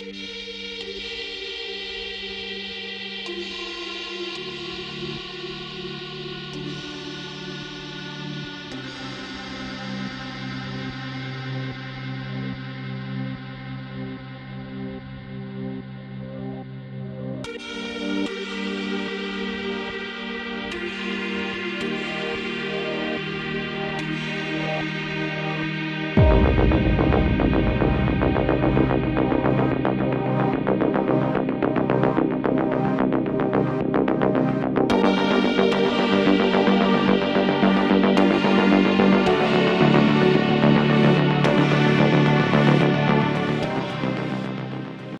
Música